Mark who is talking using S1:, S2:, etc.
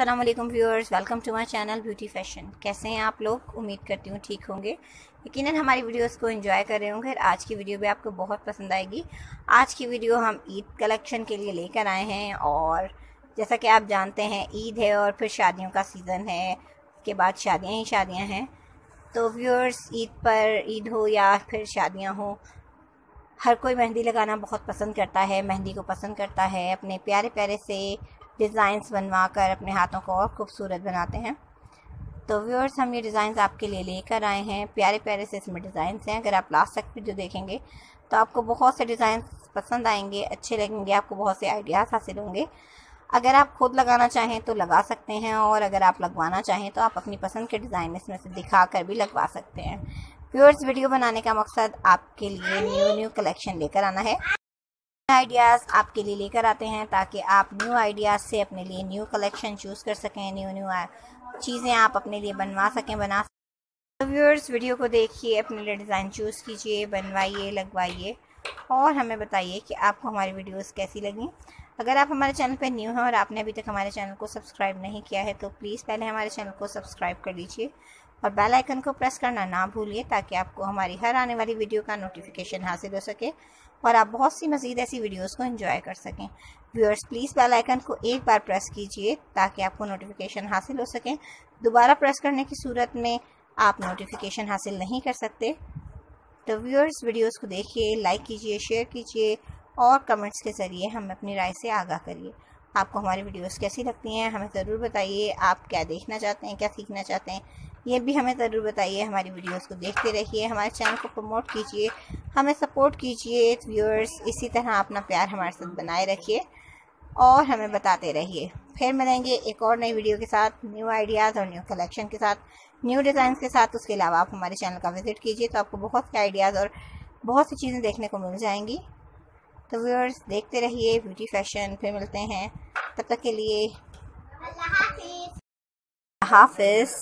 S1: Aslam viewers welcome to my channel beauty fashion कैसे हैं आप लोग? उम्मीद करती हूँ ठीक होंगे। यकीनन हमारी वीडियोस को एंजॉय कर रहे होंगे आज की वीडियो भी आपको बहुत पसंद आएगी। आज की वीडियो हम ईद कलेक्शन के लिए लेकर आए हैं और जैसा कि आप जानते हैं ईद है और फिर शादियों का सीज़न है। उसके बाद शादियाँ ही शादियाँ हैं। तो व्यूअर्स ईद पर ईद हो या फिर शादियाँ हो, हर कोई मेहंदी लगाना बहुत पसंद करता है, मेहंदी को पसंद करता है। अपने प्यारे प्यारे से डिज़ाइंस बनवा कर अपने हाथों को और खूबसूरत बनाते हैं। तो व्यूअर्स, हम ये डिज़ाइंस आपके लिए लेकर आए हैं। प्यारे प्यारे से इसमें डिज़ाइंस हैं। अगर आप लास्ट तक जो देखेंगे तो आपको बहुत से डिज़ाइन पसंद आएँगे, अच्छे लगेंगे, आपको बहुत से आइडियाज़ हासिल होंगे। अगर आप खुद लगाना चाहें तो लगा सकते हैं, और अगर आप लगवाना चाहें तो आप अपनी पसंद के डिज़ाइन इसमें से दिखा कर भी लगवा सकते हैं। व्यूअर्स, वीडियो बनाने का मकसद आपके लिए न्यू न्यू कलेक्शन लेकर आना है। आइडियाज़ आपके लिए लेकर आते हैं ताकि आप न्यू आइडियाज़ से अपने लिए न्यू कलेक्शन चूज़ कर सकें न्यू न्यू चीज़ें आप अपने लिए बनवा सकें, बना सकें। व्यूअर्स वीडियो को देखिए, अपने लिए डिज़ाइन चूज़ कीजिए, बनवाइए, लगवाइए और हमें बताइए कि आपको हमारी वीडियोस कैसी लगी। अगर आप हमारे चैनल पर न्यू हैं और आपने अभी तक हमारे चैनल को सब्सक्राइब नहीं किया है तो प्लीज़ पहले हमारे चैनल को सब्सक्राइब कर लीजिए। और बेल आइकन को प्रेस करना ना भूलिए ताकि आपको हमारी हर आने वाली वीडियो का नोटिफिकेशन हासिल हो सके और आप बहुत सी मज़ीद ऐसी वीडियोस को एंजॉय कर सकें। व्यूअर्स प्लीज़ बेल आइकन को एक बार प्रेस कीजिए ताकि आपको नोटिफिकेशन हासिल हो सकें। दोबारा प्रेस करने की सूरत में आप नोटिफिकेशन हासिल नहीं कर सकते। तो व्यूअर्स वीडियोस को देखिए लाइक कीजिए शेयर कीजिए और कमेंट्स के ज़रिए हमें अपनी राय से आगाह करिए। आपको हमारी वीडियोस कैसी लगती हैं, हमें ज़रूर बताइए। आप क्या देखना चाहते हैं, क्या सीखना चाहते हैं? ये भी हमें ज़रूर बताइए हमारी वीडियोस को देखते रहिए हमारे चैनल को प्रमोट कीजिए हमें सपोर्ट कीजिए व्यूअर्स इसी तरह अपना प्यार हमारे साथ बनाए रखिए और हमें बताते रहिए। फिर मिलेंगे एक और नई वीडियो के साथ न्यू आइडियाज़ और न्यू कलेक्शन के साथ न्यू डिज़ाइन के साथ। उसके अलावा आप हमारे चैनल का विज़िट कीजिए तो आपको बहुत से आइडियाज़ और बहुत सी चीज़ें देखने को मिल जाएँगी। तो व्यूअर्स देखते रहिए ब्यूटी फ़ैशन फिर मिलते हैं। तब तक के लिए हाफिज़।